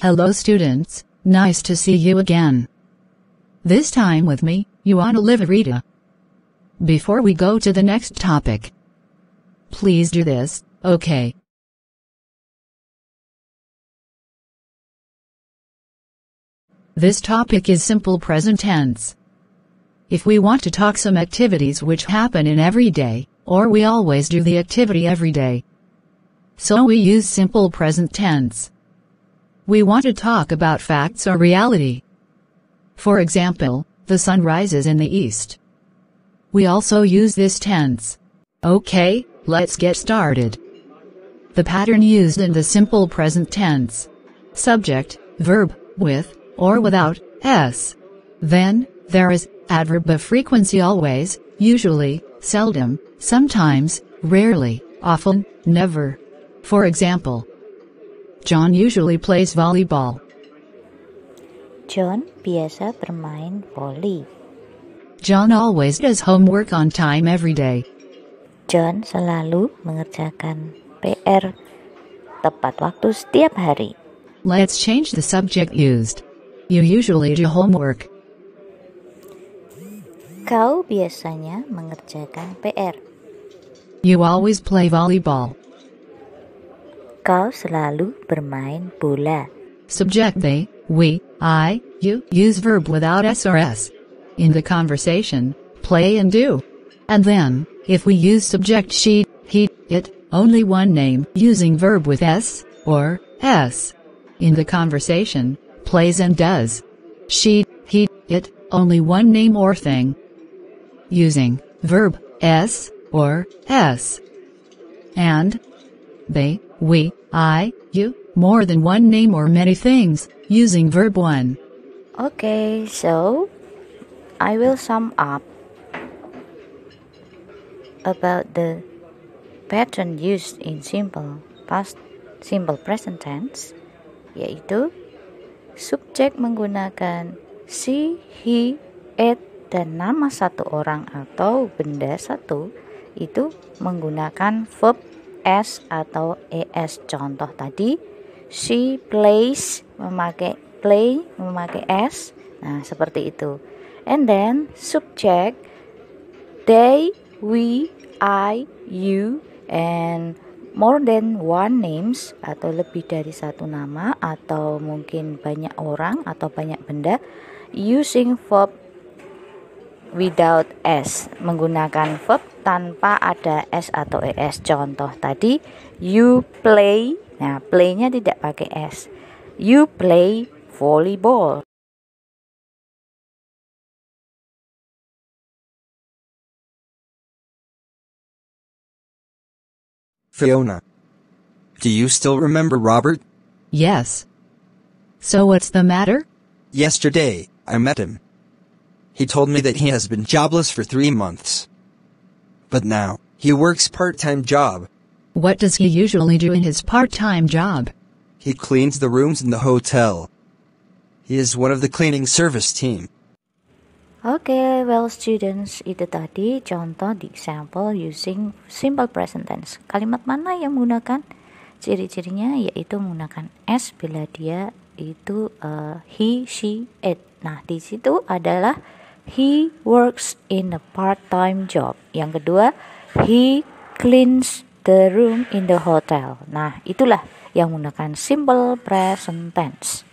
Hello students, nice to see you again. This time with me, Yuana Liverita. Before we go to the next topic, please do this, okay? This topic is simple present tense. If we want to talk some activities which happen in every day, or we always do the activity every day. So we use simple present tense. We want to talk about facts or reality. For example, the sun rises in the east. We also use this tense. Okay, let's get started. The pattern used in the simple present tense. Subject, verb, with, or without, s. Then, there is, adverb of frequency always, usually, seldom, sometimes, rarely, often, never. For example, John usually plays volleyball. John biasa bermain voli. John always does homework on time every day. John selalu mengerjakan PR tepat waktu setiap hari. Let's change the subject used. You usually do homework. Kau biasanya mengerjakan PR. You always play volleyball. Kau selalu bermain bola. Subject they, we, I, you use verb without s or s. In the conversation, play and do. And then, if we use subject she, he, it, only one name using verb with s or s. In the conversation, plays and does. She, he, it, only one name or thing. Using verb s or s. And they, we, I, you, more than one name or many things, using verb 1. Okay, so I will sum up about the pattern used in simple past simple present tense yaitu subjek menggunakan she, he, it dan nama satu orang atau benda satu itu menggunakan verb s atau es contoh tadi she plays memakai play memakai s. Nah seperti itu. And then subject they we I, you, and more than one names atau lebih dari satu nama atau mungkin banyak orang atau banyak benda using verb without s menggunakan verb tanpa ada s atau es contoh tadi you play nah playnya tidak pakai s you play volleyball Fiona. Do you still remember Robert? Yes. So what's the matter? Yesterday, I met him. He told me that he has been jobless for three months. But now, he works part-time job. What does he usually do in his part-time job? He cleans the rooms in the hotel. He is one of the cleaning service team. Oke, okay, well students, itu tadi contoh di example using simple present tense. Kalimat mana yang menggunakan ciri-cirinya yaitu menggunakan s bila dia itu uh, he, she, it. Nah, di situ adalah he works in a part-time job. Yang kedua, he cleans the room in the hotel. Nah, itulah yang menggunakan simple present tense.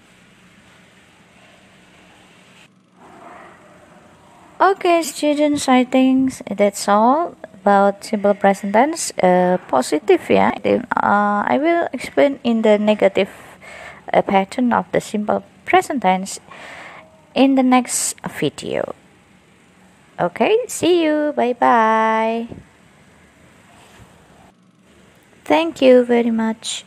Okay, students, I think that's all about simple present tense. Uh, positive, yeah. Uh, I will explain in the negative uh, pattern of the simple present tense in the next video. Okay, see you. Bye bye. Thank you very much.